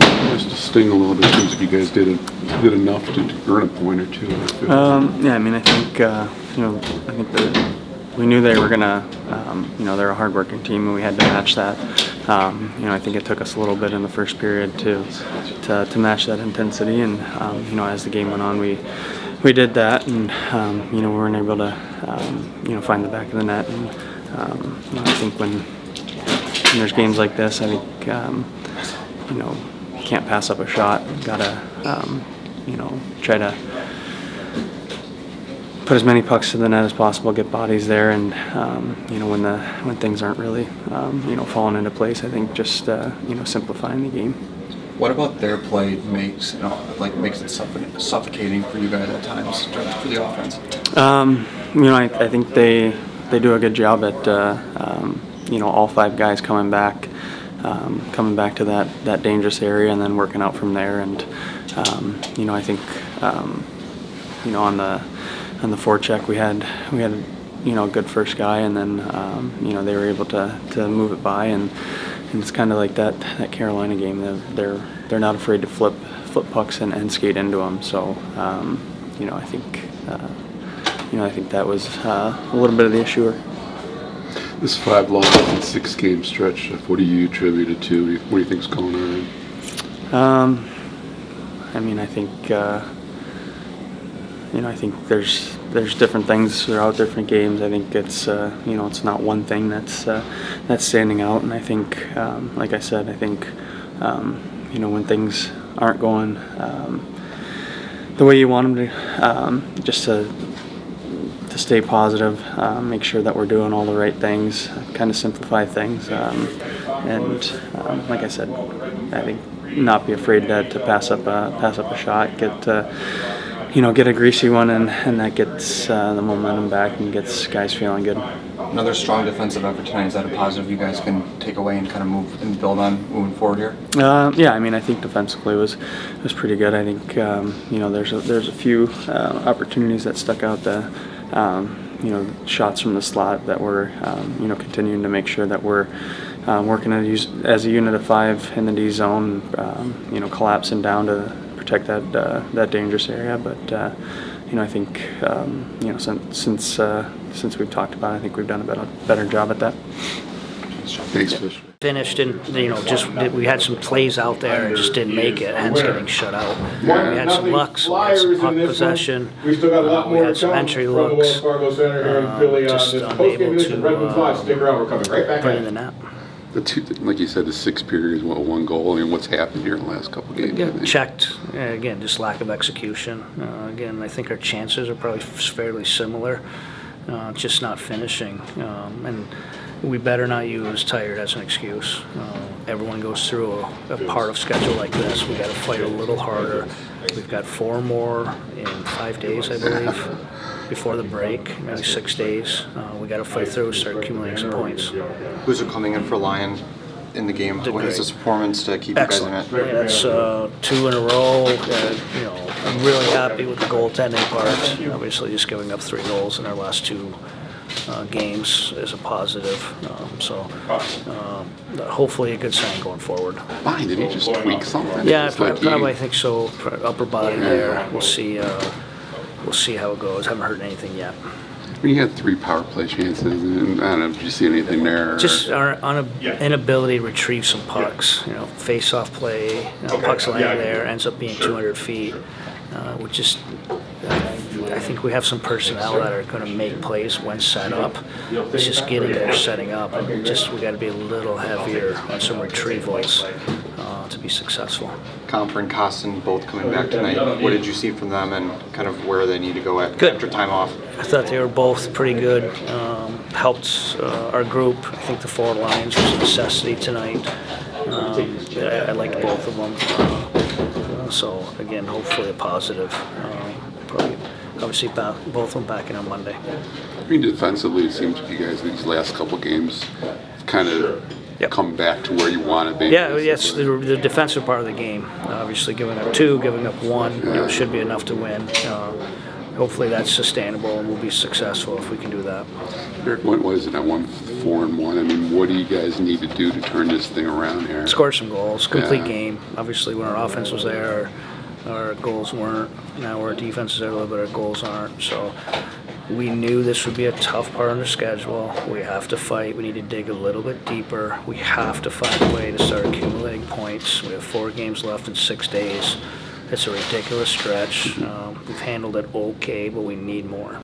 has to sting a little bit. Seems like you guys did it, did enough to earn a point or two. Um, yeah, I mean, I think uh, you know, I think that we knew they were gonna, um, you know, they're a hardworking team, and we had to match that. Um, you know, I think it took us a little bit in the first period to to, to match that intensity, and um, you know, as the game went on, we we did that, and um, you know, we weren't able to, um, you know, find the back of the net. And you know, I think when, when there's games like this, I think you know, can't pass up a shot. Gotta, um, you know, try to put as many pucks to the net as possible, get bodies there, and um, you know when the when things aren't really um, you know falling into place, I think just uh, you know simplifying the game. What about their play makes you know like makes it suffo- suffocating for you guys at times for the offense? Um, you know, I, I think they they do a good job at uh, um, you know all five guys coming back, um, coming back to that that dangerous area, and then working out from there. And um, you know, I think um, you know on the on the forecheck we had we had you know a good first guy, and then um, you know they were able to to move it by, and, and it's kind of like that that Carolina game. They're they're, they're not afraid to flip flip pucks and, and skate into them. So um, you know I think. Uh, you know, I think that was uh, a little bit of the issue. This five losses in six game stretch. What do you attribute it to? What do you think's going on? Um, I mean, I think uh, you know, I think there's there's different things throughout different games. I think it's uh, you know, it's not one thing that's uh, that's standing out. And I think, um, like I said, I think um, you know when things aren't going um, the way you want them to, um, just to to stay positive, uh, make sure that we're doing all the right things, kind of simplify things, um, and um, like I said, I think not be afraid to, to pass up a pass up a shot, get uh, you know get a greasy one, and, and that gets uh, the momentum back and gets guys feeling good. Another strong defensive effort tonight. Is that a positive you guys can take away and kind of move and build on moving forward here? Uh, yeah, I mean, I think defensively was was pretty good. I think um, you know there's a, there's a few uh, opportunities that stuck out. The um, you know shots from the slot that we're um, you know continuing to make sure that we're um, working as, a unit of five in the D zone. Um, you know, collapsing down to protect that uh, that dangerous area, but. Uh, you know, I think you know since since uh, since we've talked about, it, I think we've done a better better job at that. Thanks, Fish. finished and you know just we had some plays out there and just didn't make it. Hence getting shut out. We had some lucks we had some puck possession. We still got a lot uh, we more had to some entry from looks. Wells Fargo Center here in uh, just unable to, uh, Stick around, we're coming right back put in. the net. The two, like you said, the six periods, what, one goal. I mean, what's happened here in the last couple games? I Yeah, checked. Again, just lack of execution. Uh, Again, I think our chances are probably fairly similar, uh, just not finishing. Um, And we better not use tired as an excuse. Uh, Everyone goes through a, a part of schedule like this. We gotta fight a little harder. We've got four more in five days, I believe, before the break, maybe six days. Uh, We gotta fight through, start accumulating some points. Husso coming in for Lyon in the game? Did What is great. this performance to keep you guys in Excellent. it? That's uh, two in a row. Uh, you know, I'm really happy with the goaltending part. Obviously, just giving up three goals in our last two uh, games is a positive. Um, so, um, hopefully, a good sign going forward. Fine, did he just tweak something? Yeah, It's I like probably I think so. Upper body there. We'll see. Uh, we'll see how it goes. Haven't heard anything yet. I mean, he had three power play chances, and I don't know, if you see anything there? Just our un- inability to retrieve some pucks. You know, face-off play, you know, pucks landing there, ends up being 200 feet. Uh, we just, I think we have some personnel that are going to make plays when set up. It's just getting there, setting up, and just we got to be a little heavier on some retrievals uh, to be successful. Compher and Kostin both coming back tonight. What did you see from them and kind of where they need to go at after time off? I thought they were both pretty good. Um, helped uh, our group. I think the forward lines was a necessity tonight. Um, I, I liked both of them. Uh, so again, hopefully a positive. Um, probably, obviously, both of them back in on Monday. I mean, defensively, it seems like you guys these last couple games kind of Yep. come back to where you want to be. Yeah, that's the, the defensive part of the game. Obviously, giving up two, giving up one, you know, should be enough to win. Uh, hopefully that's sustainable and we'll be successful if we can do that. Eric, what was it? I won four and one. I mean, what do you guys need to do to turn this thing around here? Score some goals, complete Yeah. game. Obviously, when our offense was there, our, our goals weren't. Now our defense is there a little bit, our goals aren't. So we knew this would be a tough part of the schedule. We have to fight. We need to dig a little bit deeper. We have to find a way to start accumulating points. We have four games left in six days. It's a ridiculous stretch. Um, we've handled it okay, but we need more.